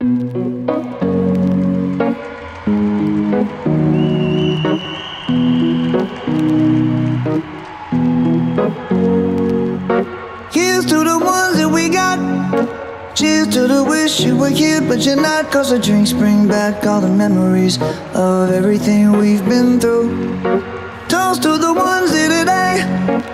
Here's to the ones that we got. Cheers to the wish you were here, but you're not. Cause the drinks bring back all the memories of everything we've been through. Toast to the ones here today.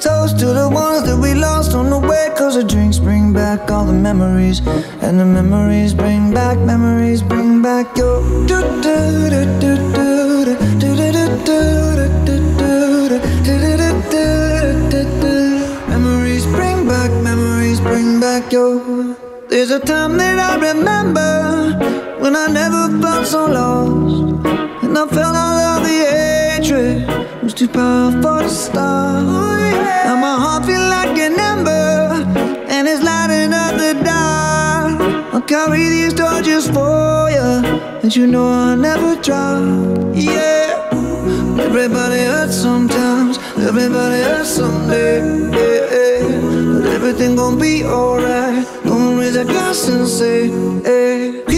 Toast to the ones that we lost on the way. Cause the drinks bring back all the memories. And the memories bring back, memories bring back your. Memories bring back, memories bring back your. There's a time that I remember when I never felt so lost. And I felt all of the hatred was too powerful to stop. Now my heart feel like an ember and it's lighting up the dark. I'll carry these torches for you, and you know I'll never drop. Yeah. Everybody hurts sometimes, everybody hurts someday. Yeah, yeah. But everything gon' be alright. Gonna raise a glass and say, hey.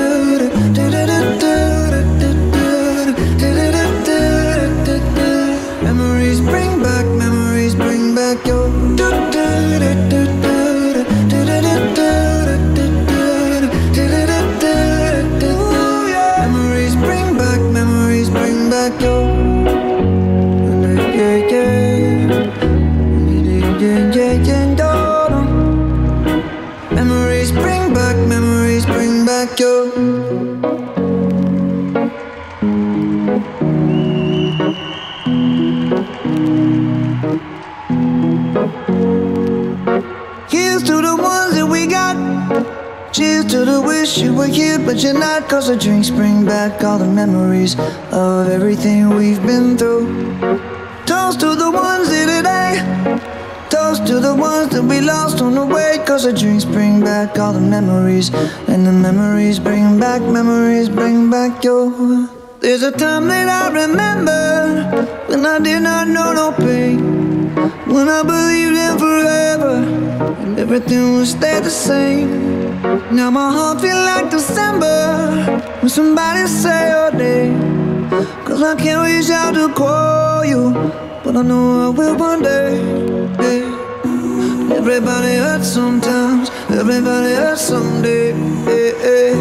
were here, but you're not. Cause the drinks bring back all the memories of everything we've been through. Toast to the ones here today. Toast to the ones that we lost on the way. Cause the drinks bring back all the memories. And the memories bring back, memories bring back your. There's a time that I remember when I did not know no pain. When I believed in forever and everything would stay the same. Now my heart feel like December when somebody say your name. Cause I can't reach out to call you, but I know I will one day. Yeah. Everybody hurts sometimes, everybody hurts someday. Yeah.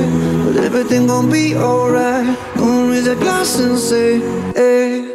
But everything gon' be alright. Gonna raise a glass and say, hey.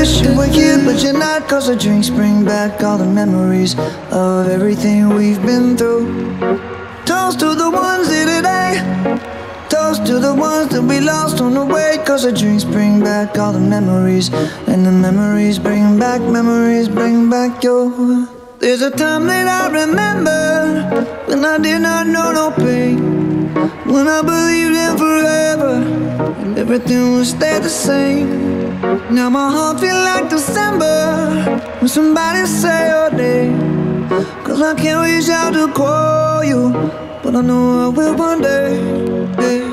Wish you were here, but you're not. Cause the drinks bring back all the memories of everything we've been through. Toast to the ones here today. Toast to the ones that we lost on the way. Cause the drinks bring back all the memories. And the memories bring back, memories bring back your. There's a time that I remember when I did not know no pain. When I believed in forever and everything would stay the same. Now my heart feel like December when somebody say your name. Cause I can't reach out to call you, but I know I will one day.